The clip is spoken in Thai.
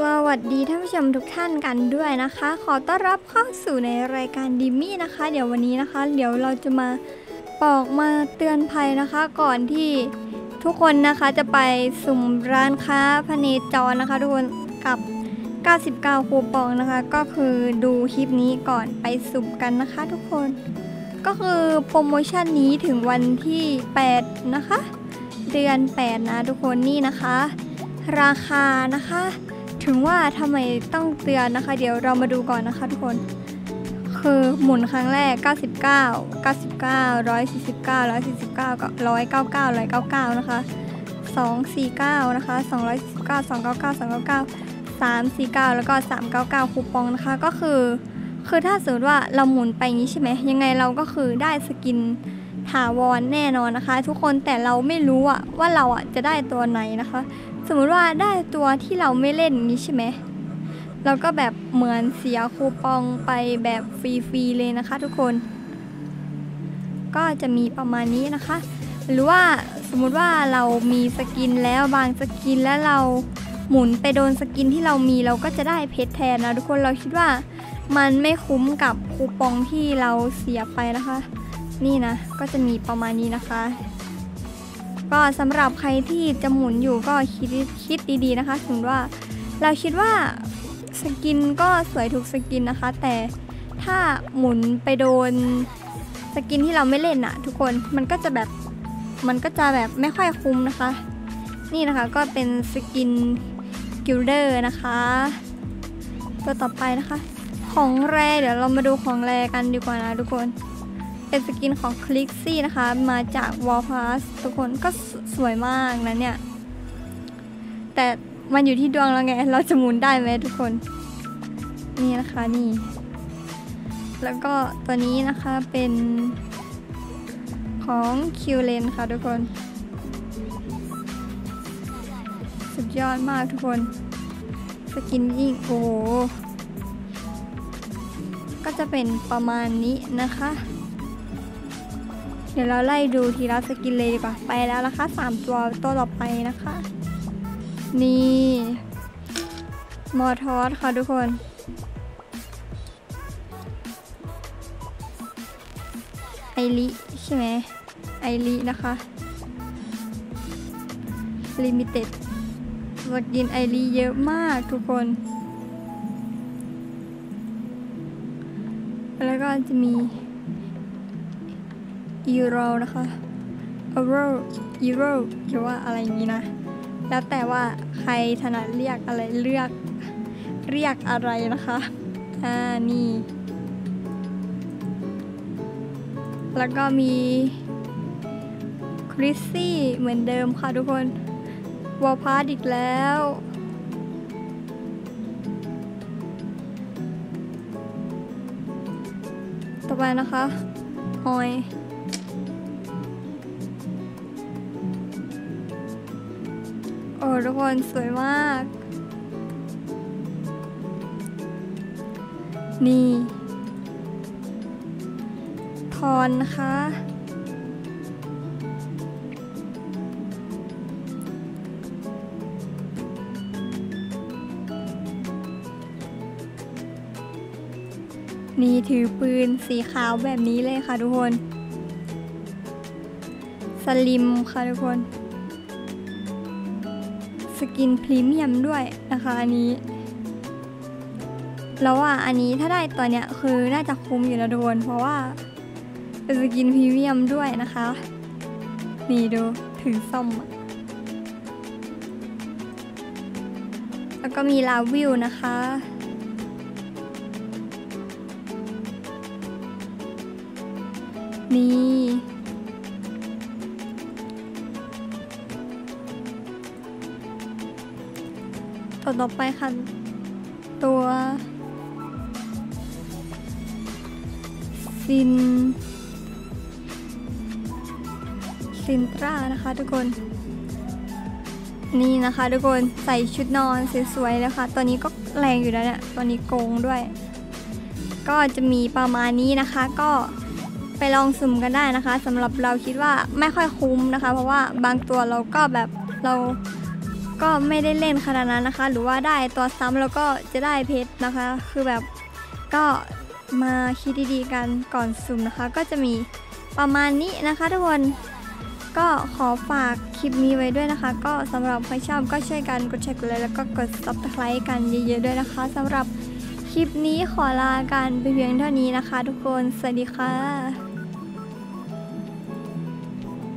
สวัสดีท่านผู้ชมทุกท่านกันด้วยนะคะ ขอต้อนรับเข้าสู่ในรายการดิมี่นะคะ เดี๋ยววันนี้นะคะ เดี๋ยวเราจะมาบอกมาเตือนภัยนะคะ ก่อนที่ทุกคนนะคะจะไปสุ่มร้านค้าพเนจรนะคะทุกคนกับ 99 คูปองนะคะ ก็คือดูคลิปนี้ก่อนไปสุ่มกันนะคะ ทุกคนก็คือโปรโมชั่นนี้ถึงวันที่ 8 นะคะ เดือน 8 นะทุกคนนี่นะคะ ราคานะคะ ถึงว่าทำไมต้องเตือนนะคะ เดี๋ยวเรามาดูก่อนนะคะทุกคน คือหมุนครั้งแรก 99 99 149 149ก็199 199 นะคะ 249 นะคะ 249 299 299 349 แล้วก็ 399 คูปองนะคะ ก็คือ คือถ้าสมมติว่าเราหมุนไปอย่างนี้ใช่ไหมยังไงเราก็คือได้สกิน ถาวรแน่นอนนะคะ ทุกคนแต่เราไม่รู้อะว่าเราอะจะได้ตัวไหนนะคะ สมมติว่าได้ตัวที่เราไม่เล่นนี้ใช่ไหมเราก็แบบเหมือนเสียคูปองไปแบบฟรีๆเลยนะคะ ทุกคน ก็จะมีประมาณนี้นะคะ หรือว่าสมมุติว่าเรามีสกินแล้วบางสกินแล้วเราหมุนไปโดนสกินที่เรามีเราก็จะได้เพชรแทนนะทุกคนเราคิดว่ามันไม่คุ้มกับคูปองที่เราเสียไปนะคะ นี่นะ ก็จะมีประมาณนี้นะคะ ก็สำหรับใครที่จะหมุนอยู่ก็คิดคิดดีๆนะคะถึงว่าเราคิดว่าสกินก็สวยทุกสกินนะคะ แต่ถ้าหมุนไปโดนสกินที่เราไม่เล่นอะทุกคนมันก็จะแบบมันก็จะแบบไม่ค่อยคุ้มนะคะ นี่นะคะก็เป็นสกินกิลเดอร์นะคะ ตัวต่อไปนะคะ ของ rare เดี๋ยวเรามาดูของ rare กันดีกว่านะทุกคน เป็นสกินของ Krixi นะคะ มาจาก w a l l p a s s ทุกคนก็สวยมากนะเนี่ย แต่มันอยู่ที่ดวงเราไง เราจะหมุนได้ไหมทุกคน นี่นะคะนี่ แล้วก็ตัวนี้นะคะเป็นของ Quillen ค่ะทุกคน สุดยอดมากทุกคน สกินยิ่งโอ้โหก็จะเป็นประมาณนี้นะคะ เดี๋ยวเราไล่ดูทีละสกินเลยดีกว่า ไปแล้วนะคะสามตัวตัวต่อไปนะคะ นี่มอทอสค่ะทุกคน ไอริใช่ไหมไอรินะคะ limited สกินไอริเยอะมากทุกคน แล้วก็จะมี อีโรนะคะอโรอีโรหรือว่าอะไรอย่างนี้นะ แล้วแต่ว่าใครถนัดเรียกอะไรเลือกเรียกอะไรนะคะ อ่า นี่ แล้วก็มี Krixi เหมือนเดิมค่ะทุกคนวอลพาร์ดอีกแล้ว ต่อไปนะคะหอย ทุกคนสวยมาก นี่ ทอนนะคะนี่ถือปืนสีขาวแบบนี้เลยค่ะทุกคน สลิมค่ะทุกคน กินพรีเมียมด้วยนะคะอันนี้ แล้วว่าอันนี้ถ้าได้ตัวเนี้ยคือน่าจะคุ้มอยู่นะทุกคนเพราะว่าเป็นสกินพรีเมียมด้วยนะคะ นี่ดูถือส้มอะแล้วก็มีลาวิวนะคะนี่ ตัวต่อไปค่ะ ตัวซินซินตรานะคะทุกคน นี่นะคะทุกคนใส่ชุดนอนสวยๆเลยค่ะตัวนี้ก็แรงอยู่แล้วเนี่ยตัวนี้โกงด้วย ก็จะมีประมาณนี้นะคะ ก็ไปลองสุ่มกันได้นะคะสำหรับเราคิดว่าไม่ค่อยคุ้มนะคะ เพราะว่าบางตัวเราก็แบบเรา ก็ไม่ได้เล่นขนาดนั้นนะคะ หรือว่าได้ตัวซ้ำแล้วก็จะได้เพชรนะคะ คือแบบก็มาคิดดีๆกันก่อนสุ่มนะคะ ก็จะมีประมาณนี้นะคะทุกคนก็ขอฝากคลิปนี้ไว้ด้วยนะคะ ก็สำหรับใครชอบก็ช่วยกันกดแชร์กดไลค์แล้วก็กด subscribe กันเยอะๆด้วยนะคะสำหรับคลิปนี้ขอลากันไปเพียงเท่านี้นะคะ ทุกคน สวัสดีค่ะ